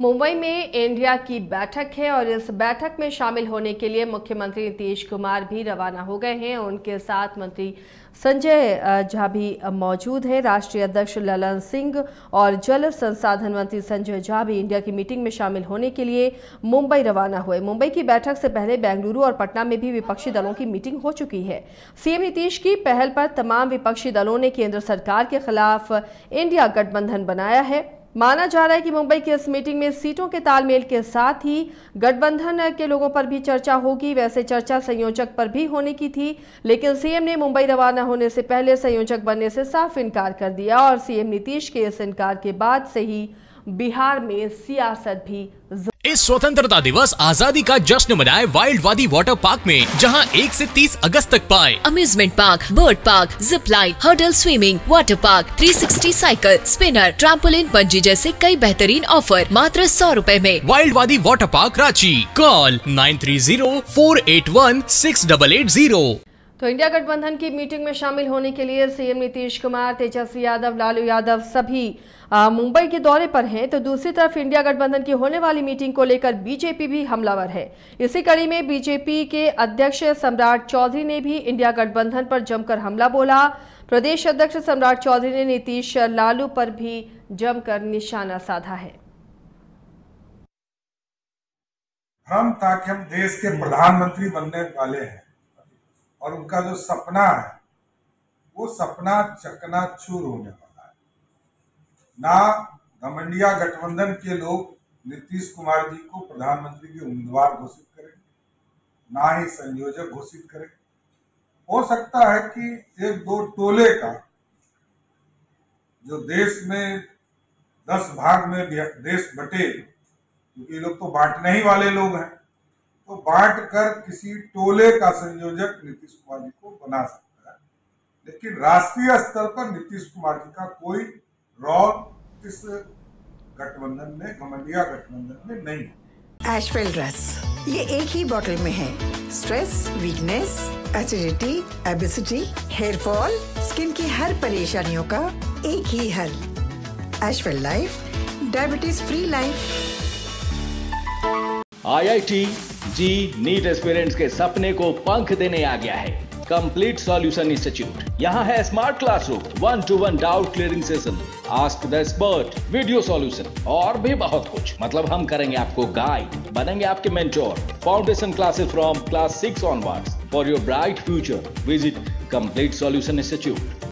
मुंबई में इंडिया की बैठक है और इस बैठक में शामिल होने के लिए मुख्यमंत्री नीतीश कुमार भी रवाना हो गए हैं। उनके साथ मंत्री संजय झा भी मौजूद हैं। राष्ट्रीय अध्यक्ष ललन सिंह और जल संसाधन मंत्री संजय झा भी इंडिया की मीटिंग में शामिल होने के लिए मुंबई रवाना हुए। मुंबई की बैठक से पहले बेंगलुरु और पटना में भी विपक्षी दलों की मीटिंग हो चुकी है। सीएम नीतीश की पहल पर तमाम विपक्षी दलों ने केंद्र सरकार के खिलाफ इंडिया गठबंधन बनाया है। माना जा रहा है कि मुंबई की इस मीटिंग में सीटों के तालमेल के साथ ही गठबंधन के लोगों पर भी चर्चा होगी। वैसे चर्चा संयोजक पर भी होने की थी, लेकिन सीएम ने मुंबई रवाना होने से पहले संयोजक बनने से साफ़ इनकार कर दिया और सीएम नीतीश के इस इनकार के बाद से ही बिहार में सियासत भी इस स्वतंत्रता दिवस आज़ादी का जश्न मनाए वाइल्ड वादी वाटर पार्क में जहाँ 1 से 30 अगस्त तक पाए। Amusement park bird park zip line hurdle swimming water park 360 cycle spinner trampoline bungee जैसे कई बेहतरीन ऑफ़र मात्र सौ रूपए में। Wild Wadi water park Ranchi. Call nine three zero four eight one six double eight zero तो India गठबंधन की मीटिंग में शामिल होने के लिए सीएम नीतीश कुमार, तेजस्वी यादव, लालू यादव सभी मुंबई के दौरे पर हैं। तो दूसरी तरफ़ इंडिया गठबंधन की होने वाली मीटिंग को लेकर बीजेपी भी हमलावर है। इसी कड़ी में बीजेपी के अध्यक्ष सम्राट चौधरी ने भी इंडिया गठबंधन पर जमकर हमला बोला। प्रदेश अध्यक्ष सम्राट चौधरी ने नीतीश लालू पर भी जमकर निशाना साधा है। हम ताकि हम देश के प्रधानमंत्री बनने वाले हैं। और उनका जो सपना है, वो सपना चकना चकनाचूर होने वाला है। ना घमंडिया गठबंधन के लोग नीतीश कुमार जी को प्रधानमंत्री के उम्मीदवार घोषित करेंगे, ना ही संयोजक घोषित करेंगे। हो सकता है कि एक दो टोले का, जो देश में दस भाग में देश बटे, क्योंकि ये लोग तो बांटने ही वाले लोग हैं। तो बांट कर किसी टोले का संयोजक नीतीश कुमार जी को बना सकता है। लेकिन राष्ट्रीय स्तर पर नीतीश कुमार जी का कोई रोल इस गठबंधन में घमंडिया गठबंधन में नहीं है। एशवेल रस ये एक ही बोतल में है। Stress weakness acidity obesity hair fall skin की हर परेशानियों का एक ही हल। एशवेल life diabetes free life IIT JEE, NEET aspirants के सपने को पंख देने आ गया है। कंप्लीट सॉल्यूशन इंस्टीट्यूट यहाँ है smart classroom one to one doubt clearing session ask the expert video solution और भी बहुत कुछ। मतलब हम करेंगे आपको गाइड बनेंगे आपके mentor foundation classes from class six onwards for your bright future visit complete solution institute